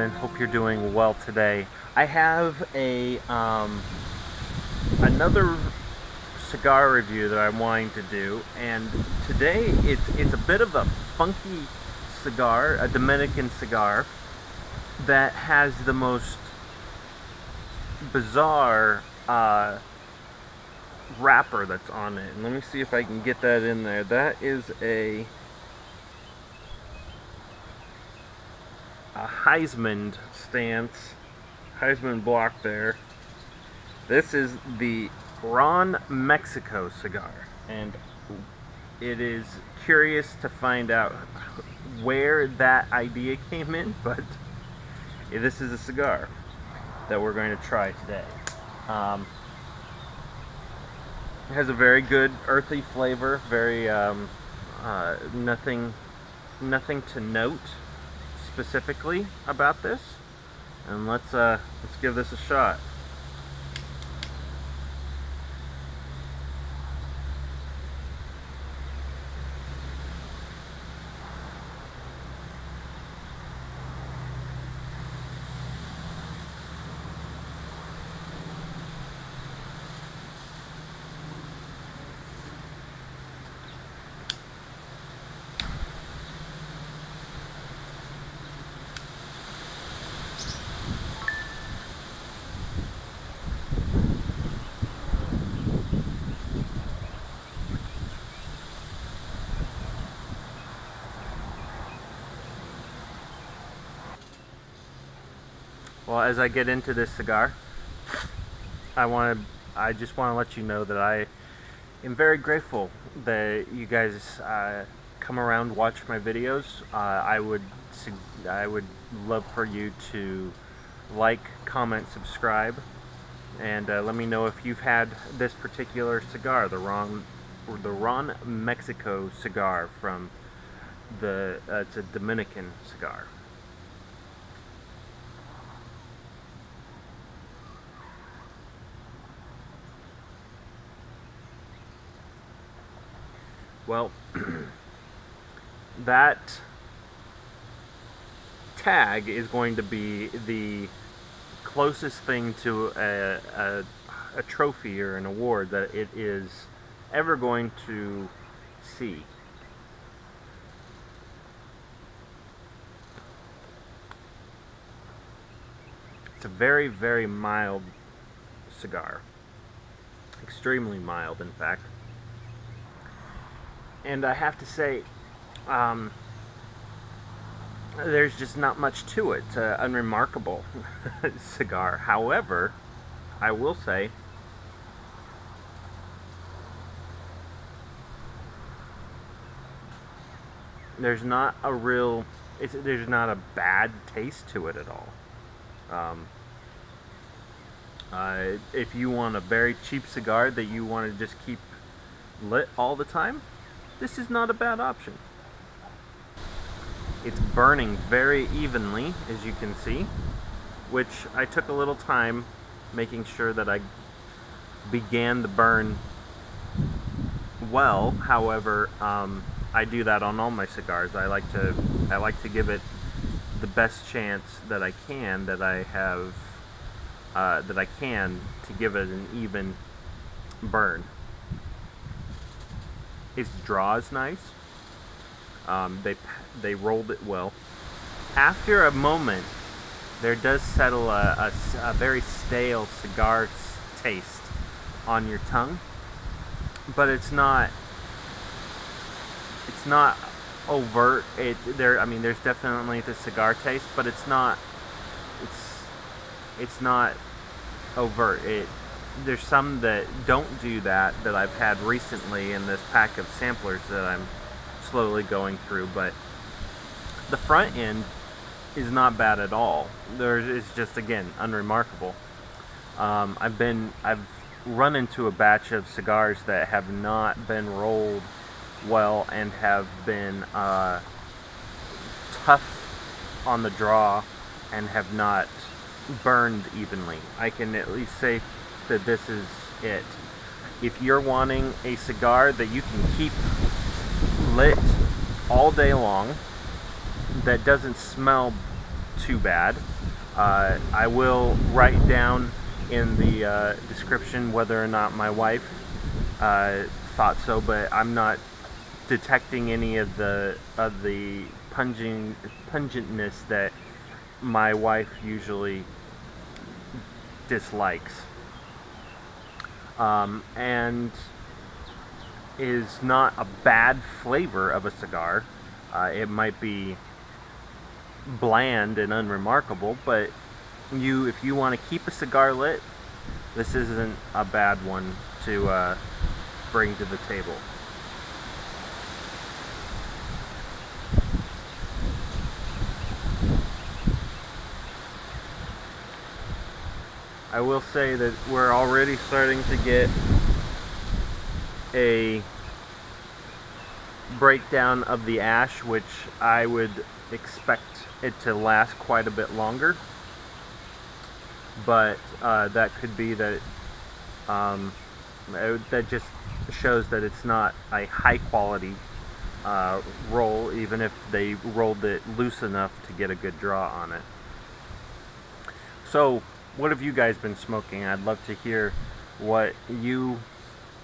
gentlemen. Hope you're doing well today. I have a um, another cigar review that I'm wanting to do, and today it's it's a bit of a funky cigar, a Dominican cigar that has the most bizarre uh, wrapper that's on it. And let me see if I can get that in there. That is a a Heisman stance, Heisman block there. This is the Ron Mexico cigar, and it is curious to find out where that idea came in, but this is a cigar that we're going to try today. Um, it has a very good earthy flavor, very um, uh, nothing, nothing to note specifically about this. And let's uh, let's give this a shot. Well, as I get into this cigar, I want to, I just want to let you know that I am very grateful that you guys uh, come around, watch my videos. Uh, I would, I would love for you to like, comment, subscribe, and uh, let me know if you've had this particular cigar, the Ron, the Ron Mexico cigar from the, uh, it's a Dominican cigar. Well, that tag is going to be the closest thing to a, a, a, trophy or an award that it is ever going to see. It's a very, very mild cigar. Extremely mild, in fact and I have to say, um, there's just not much to it. It's an unremarkable cigar. However, I will say, there's not a real, there's not a bad taste to it at all. Um, uh, if you want a very cheap cigar that you want to just keep lit all the time, this is not a bad option. It's burning very evenly, as you can see, which I took a little time making sure that I began the burn well. However, um, I do that on all my cigars. I like to I like to give it the best chance that I can that I have uh, that I can to give it an even burn. His draw is nice. Um, they they rolled it well. After a moment, there does settle a, a, a very stale cigar taste on your tongue, but it's not it's not overt. It there. I mean, there's definitely the cigar taste, but it's not. It's it's not overt. It there's some that don't do that that I've had recently in this pack of samplers that I'm slowly going through, but the front end is not bad at all. There is just again unremarkable. Um, I've been I've run into a batch of cigars that have not been rolled well and have been uh, tough on the draw and have not burned evenly. I can at least say that this is it. If you're wanting a cigar that you can keep lit all day long, that doesn't smell too bad. Uh, I will write down in the uh, description whether or not my wife uh, thought so, but I'm not detecting any of the of the pungent pungentness that my wife usually dislikes, um, and is not a bad flavor of a cigar. Uh, it might be bland and unremarkable, but you, if you want to keep a cigar lit, this isn't a bad one to uh, bring to the table. I will say that we're already starting to get a breakdown of the ash, which I would expect it to last quite a bit longer. But uh, that could be that um, that just shows that it's not a high quality uh, roll, even if they rolled it loose enough to get a good draw on it. So, what have you guys been smoking? I'd love to hear what you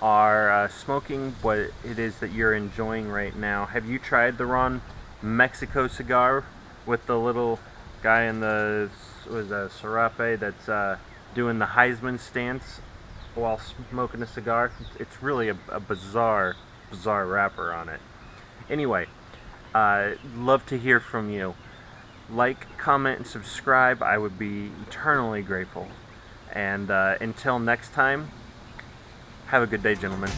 are uh, smoking, what it is that you're enjoying right now. Have you tried the Ron Mexico cigar with the little guy in the was a serape that's uh, doing the Heisman stance while smoking a cigar? It's really a, a bizarre, bizarre wrapper on it. Anyway, uh, love to hear from you. Like, comment, and subscribe. I would be eternally grateful. And uh, until next time, have a good day, gentlemen.